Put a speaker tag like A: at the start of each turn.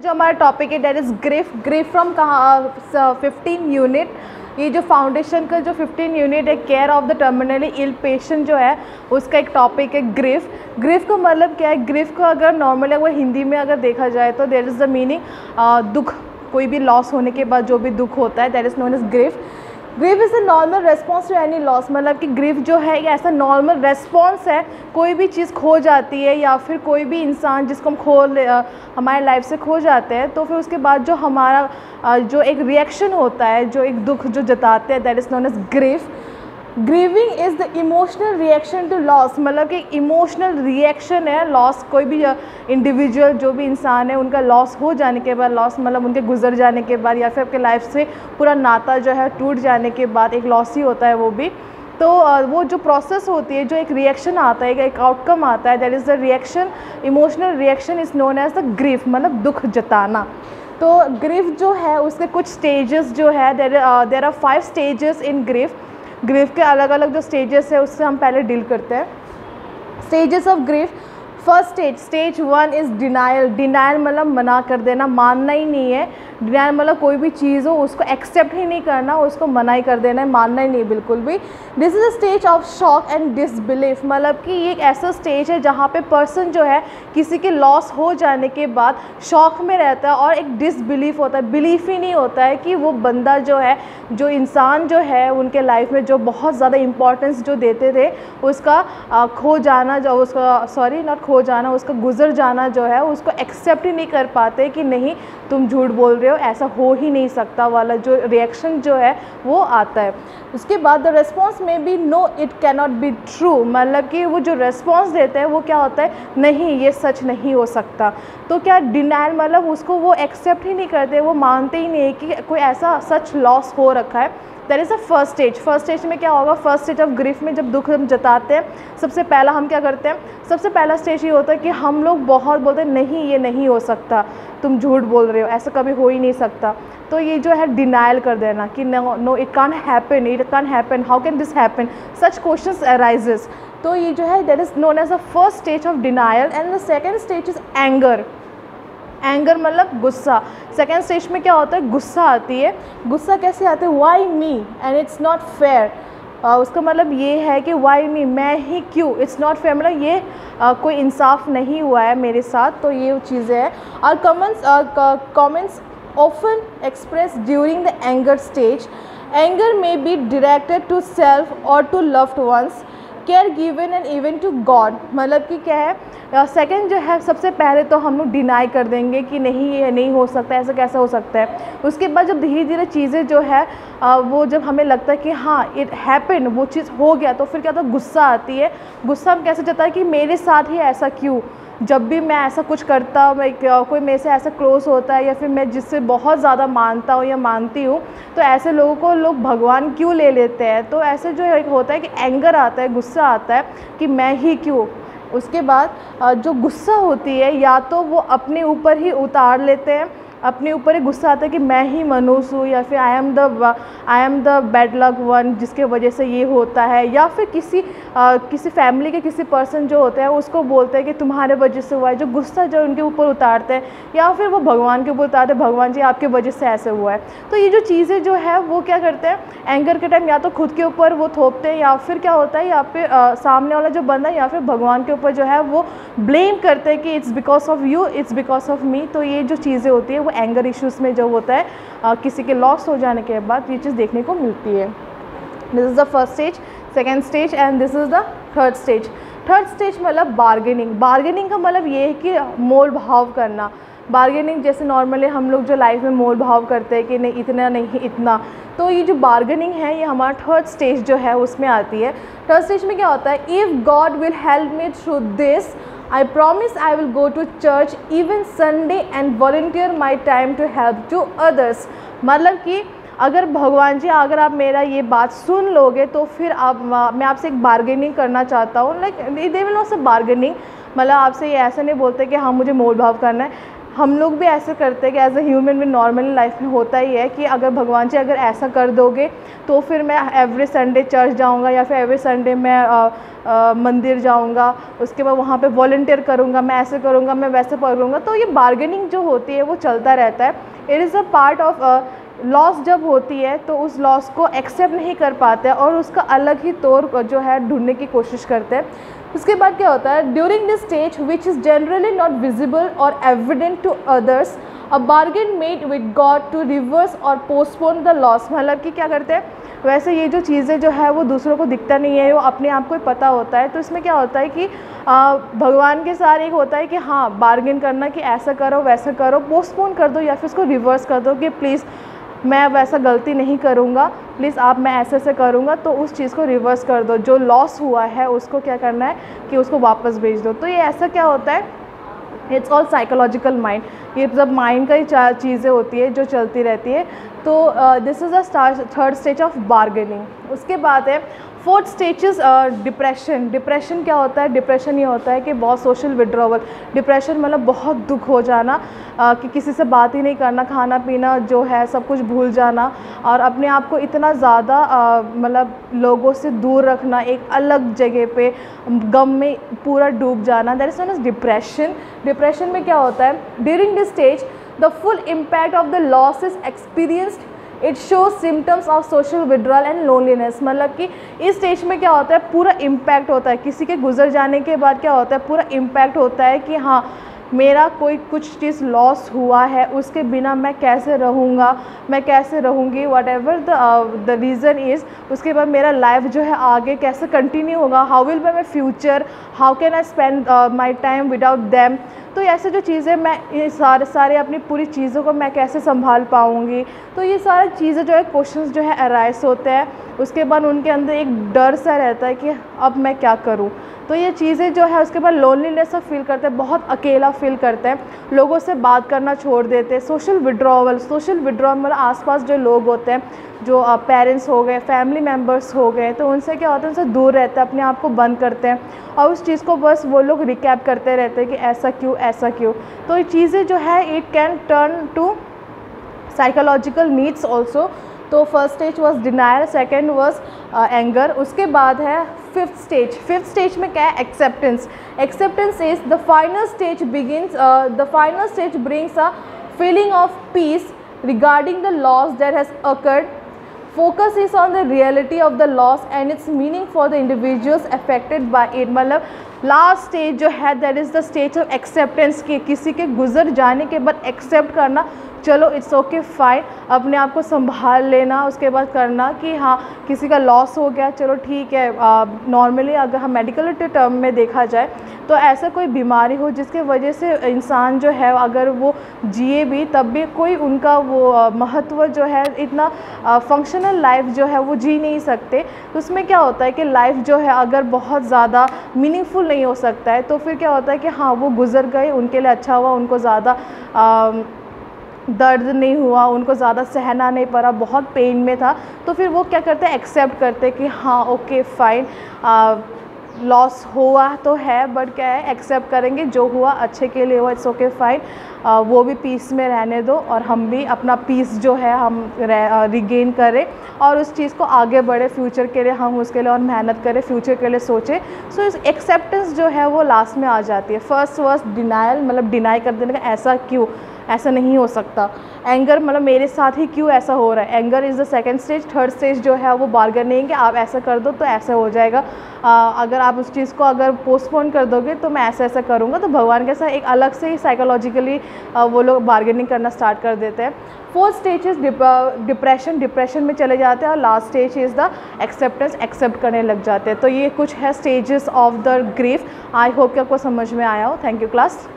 A: जो हमारा टॉपिक है that is grief grief from कहा फिफ्टीन यूनिट ये जो फाउंडेशन का जो 15 यूनिट है care of the terminally ill patient जो है, उसका एक टॉपिक है ग्रिफ ग्रिफ का मतलब क्या है? ग्रिफ को अगर नॉर्मली अगर हिंदी में अगर देखा जाए तो देर इज़ द मीनिंग दुख, कोई भी लॉस होने के बाद जो भी दुख होता है that is known is grief grieve is a normal response to any loss मतलब कि ग्रीफ जो है, ये ऐसा नॉर्मल रेस्पॉन्स है, कोई भी चीज़ खो जाती है या फिर कोई भी इंसान जिसको हम खो हमारे लाइफ से खो जाते हैं तो फिर उसके बाद जो हमारा जो एक रिएक्शन होता है, जो एक दुख जो जताते हैं that is known as grief grieving is the emotional reaction to loss मतलब कि इमोशनल रिएक्शन है लॉस कोई भी इंडिविजुअल जो भी इंसान है, उनका लॉस हो जाने के बाद लॉस मतलब उनके गुजर जाने के बाद या फिर आपके लाइफ से पूरा नाता जो है टूट जाने के बाद एक लॉस ही होता है वो भी। तो वो जो प्रोसेस होती है, जो एक रिएक्शन आता है, एक आउटकम आता है that is the reaction emotional reaction is known as the grief मतलब दुख जताना। तो ग्रीफ जो है, उसके कुछ स्टेजेस जो है there are five stages in grief grief के अलग अलग जो स्टेजेस है, उससे हम पहले डील करते हैं। Stages of grief first stage stage one is denial denial मतलब मना कर देना, मानना ही नहीं है। डिनाइल मतलब कोई भी चीज़ हो, उसको एक्सेप्ट ही नहीं करना, उसको मना ही कर देना है मानना ही नहीं बिल्कुल भी। This is a stage of shock and disbelief मतलब कि ये एक ऐसा स्टेज है जहाँ पे पर्सन जो है, किसी के लॉस हो जाने के बाद शॉक में रहता है और एक डिसबिलीफ होता है। बिलीफ ही नहीं होता है कि वो बंदा जो है, जो इंसान जो है, उनके लाइफ में जो बहुत ज़्यादा इंपॉर्टेंस जो देते थे, उसका खो जाना जो, उसका सॉरी नॉट खो जाना, उसका गुजर जाना जो है, उसको एक्सेप्ट ही नहीं कर पाते कि नहीं, तुम झूठ बोल रहे हो ऐसा हो ही नहीं सकता वाला जो रिएक्शन जो है, वो आता है। उसके बाद द रेस्पॉन्स में भी no it cannot be true मतलब कि वो जो रेस्पॉन्स देते हैं, वो क्या होता है? नहीं, ये सच नहीं हो सकता। तो क्या डिनाइल मतलब उसको वो एक्सेप्ट ही नहीं करते, वो मानते ही नहीं कि कोई ऐसा सच लॉस हो रखा है। That is a first stage first stage में क्या होगा? फ़र्स्ट स्टेज ऑफ़ ग्रीफ में जब दुख हम जताते हैं, सबसे पहला हम क्या करते हैं? सबसे पहला स्टेज ये होता है कि हम लोग बहुत बोलते हैं, नहीं, ये नहीं हो सकता। तुम झूठ बोल रहे हो। ऐसा कभी हो ही नहीं सकता। तो ये जो है डिनाइल कर देना कि no no it can't happen it can't happen how can this happen such question arises तो ये जो है that is known as a first stage of denial and the second stage is anger anger मतलब गुस्सा। Second stage में क्या होता है? गुस्सा आती है। गुस्सा कैसे आते है? Why me and it's not fair उसका मतलब ये है कि वाई मी मैं ही क्यों? इट्स नॉट फेयर मतलब ये uh, कोई इंसाफ नहीं हुआ है मेरे साथ तो ये चीज़ें हैं। और comments comments often expressed during the anger stage anger may be directed to self और to loved ones care given and even to God मतलब कि क्या है? सेकंड जो है, सबसे पहले तो हम लोग डिनाई कर देंगे कि नहीं, ये नहीं हो सकता, ऐसा कैसा हो सकता है। उसके बाद जब धीरे धीरे चीज़ें जो है वो जब हमें लगता है कि हाँ इट हैपन वो चीज़ हो गया तो फिर क्या होता है, गुस्सा आती है। गुस्सा हम कैसे जाता है कि मेरे साथ ही ऐसा क्यों? जब भी मैं ऐसा कुछ करता हूँ मैं कोई मेरे से ऐसा क्लोज होता है या फिर मैं जिससे बहुत ज़्यादा मानता हूँ या मानती हूँ तो ऐसे लोगों को लोग भगवान क्यों ले लेते हैं? तो ऐसे जो एक होता है कि एंगर आता है, गुस्सा आता है कि मैं ही क्यों? उसके बाद जो गुस्सा होती है, या तो वो अपने ऊपर ही उतार लेते हैं अपने ऊपर ही गुस्सा आता है कि मैं ही मनुष्य हूँ या फिर I am the I am the bad luck one जिसके वजह से ये होता है या फिर किसी आ, किसी फैमिली के किसी पर्सन जो होते हैं उसको बोलते हैं कि तुम्हारे वजह से हुआ है जो गुस्सा जो उनके ऊपर उतारते हैं या फिर वो भगवान के ऊपर उतारते हैं भगवान जी आपके वजह से ऐसे हुआ है। तो ये जो चीज़ें जो है वो क्या करते हैं? एंगर के टाइम या तो खुद के ऊपर वो थोपते हैं या फिर क्या होता है या फिर सामने वाला जो बंदा है या फिर भगवान के ऊपर जो है वो ब्लेम करते हैं कि it's because of you it's because of me तो ये जो चीज़ें होती है वो एंगर इश्यूज़ में जो होता है आ, किसी के लॉस हो जाने के बाद ये चीज़ देखने को मिलती है। This is the first stage second stage and this is the third stage third stage मतलब बार्गेनिंग बार्गेनिंग का मतलब ये है कि मोल भाव करना। बार्गेनिंग जैसे नॉर्मली हम लोग जो लाइफ में मोल भाव करते हैं कि नहीं इतना नहीं इतना। तो ये जो बार्गेनिंग है ये हमारा थर्ड स्टेज जो है उसमें आती है। थर्ड स्टेज में क्या होता है? If God will help me through this I promise I will go to church even Sunday and volunteer my time to help to others. मतलब कि अगर भगवान जी, अगर आप मेरा ये बात सुन लोगे तो फिर आप, मैं आपसे एक बार्गेनिंग करना चाहता हूँ। Like they will not say bargaining मतलब आपसे ये ऐसा नहीं बोलते कि हाँ मुझे मोल भाव करना है। हम लोग भी ऐसे करते हैं कि एज ए ह्यूमन भी नॉर्मल लाइफ में होता ही है कि अगर भगवान जी अगर ऐसा कर दोगे तो फिर मैं एवरी संडे चर्च जाऊँगा या फिर एवरी संडे मैं आ, आ, मंदिर जाऊँगा उसके बाद वहाँ पे वॉल्टियर करूँगा मैं ऐसे करूँगा मैं वैसे करूँगा तो ये बार्गेनिंग जो होती है वो चलता रहता है। It is a part of loss जब होती है तो उस लॉस को एक्सेप्ट नहीं कर पाते और उसका अलग ही तौर जो है ढूँढने की कोशिश करते हैं। उसके बाद क्या होता है? During this stage which is generally not visible और evident to others a bargain made with God to reverse और पोस्टपोन द लॉस मतलब कि क्या करते हैं? वैसे ये जो चीज़ें जो है वो दूसरों को दिखता नहीं है वो अपने आप को ही पता होता है। तो इसमें क्या होता है कि आ, भगवान के साथ एक होता है कि हाँ बार्गेन करना कि ऐसा करो वैसा करो पोस्टपोन कर दो या फिर उसको रिवर्स कर दो कि प्लीज़ मैं वैसा गलती नहीं करूँगा। प्लीज़ आप मैं ऐसे ऐसे करूँगा तो उस चीज़ को रिवर्स कर दो। जो लॉस हुआ है, उसको क्या करना है कि उसको वापस भेज दो। तो ये ऐसा क्या होता है? इट्स ऑल साइकोलॉजिकल माइंड ये जब माइंड का ही चीज़ें होती है, जो चलती रहती है। तो this is a third stage of bargaining उसके बाद है फोर्थ स्टेज डिप्रेशन डिप्रेशन क्या होता है? डिप्रेशन ये होता है कि बहुत सोशल विड्रॉवल डिप्रेशन मतलब बहुत दुख हो जाना uh, कि किसी से बात ही नहीं करना खाना पीना जो है सब कुछ भूल जाना और अपने आप को इतना ज़्यादा मतलब लोगों से दूर रखना एक अलग जगह पे गम में पूरा डूब जाना that is known is depression depression में क्या होता है? During this stage the full impact of the loss is experienced it shows symptoms of social withdrawal and loneliness मतलब कि इस स्टेज में क्या होता है? पूरा इम्पैक्ट होता है। किसी के गुजर जाने के बाद क्या होता है? पूरा इम्पैक्ट होता है कि हाँ मेरा कोई कुछ चीज़ लॉस हुआ है, उसके बिना मैं कैसे रहूँगा? मैं कैसे रहूँगी? Whatever the the reason is उसके बाद मेरा लाइफ जो है आगे कैसे कंटिन्यू होगा? How will be my future how can I spend my time without them तो ऐसे जो चीज़ें मैं, ये सारे सारे अपनी पूरी चीज़ों को मैं कैसे संभाल पाऊँगी? तो ये सारी चीज़ें जो है क्वेश्चन जो है अराइज होते हैं। उसके बाद उनके अंदर एक डर सा रहता है कि अब मैं क्या करूँ? तो ये चीज़ें जो है, उसके बाद लोनलीनेस फील करते हैं, बहुत अकेला फील करते हैं। लोगों से बात करना छोड़ देते हैं। सोशल विड्रॉवल सोशल विड्रॉवल मतलब आसपास जो लोग होते हैं, जो पेरेंट्स हो गए फैमिली मेंबर्स हो गए तो उनसे क्या होता है, उनसे दूर रहते हैं, अपने आप को बंद करते हैं। और उस चीज़ को बस वो लोग रिकैप करते रहते हैं कि ऐसा क्यों ऐसा क्यों। तो ये चीज़ें जो है it can turn to psychological needs also तो first stage was denial second was anger उसके बाद है फिफ्थ स्टेज फिफ्थ स्टेज में क्या है? Acceptance acceptance is the final stage begins the final stage brings a feeling of peace regarding the loss that has occurred focus is on the reality of the loss and its meaning for the individuals affected by it मतलब last stage जो है that is the stage of acceptance के किसी के गुजर जाने के बाद एक्सेप्ट करना चलो इट्स ओके फाइन अपने आप को संभाल लेना, उसके बाद करना कि हाँ किसी का लॉस हो गया, चलो ठीक है नॉर्मली अगर हम मेडिकल टर्म में देखा जाए तो ऐसा कोई बीमारी हो जिसके वजह से इंसान जो है, अगर वो जिए भी, तब भी कोई उनका वो महत्व जो है, इतना फंक्शनल लाइफ जो है, वो जी नहीं सकते। तो उसमें क्या होता है कि लाइफ जो है, अगर बहुत ज़्यादा मीनिंगफुल नहीं हो सकता है तो फिर क्या होता है कि हाँ वो गुज़र गए, उनके लिए अच्छा हुआ, उनको ज़्यादा दर्द नहीं हुआ, उनको ज़्यादा सहना नहीं पड़ा, बहुत पेन में था। तो फिर वो क्या करते एक्सेप्ट करते कि हाँ ओके फ़ाइन लॉस हुआ तो है बट क्या है एक्सेप्ट करेंगे, जो हुआ अच्छे के लिए हुआ इट्स ओके फाइन वो भी पीस में रहने दो और हम भी अपना पीस जो है, हम रिगेन करें और उस चीज़ को आगे बढ़े फ्यूचर के लिए हम उसके लिए और मेहनत करें फ्यूचर के लिए सोचें। सो इस एक्सेप्टेंस जो है, वो लास्ट में आ जाती है। फ़र्स्ट वर्स्ट डिनाइल मतलब डिनाई कर देने का, ऐसा क्यों? ऐसा नहीं हो सकता। एंगर मतलब मेरे साथ ही क्यों ऐसा हो रहा है? Anger is the second stage third stage जो है वो बार्गन नहीं कि आप ऐसा कर दो तो ऐसा हो जाएगा। आ, अगर आप उस चीज़ को अगर पोस्टपोन कर दोगे तो मैं ऐसा ऐसा करूँगा। तो भगवान के साथ एक अलग से ही साइकोलॉजिकली वो लोग बार्गेनिंग करना स्टार्ट कर देते हैं। Fourth stage is depression depression में चले जाते हैं और last stage is the acceptance accept करने लग जाते हैं। तो ये कुछ है stages of the grief I hope कि आपको समझ में आया हो। Thank you class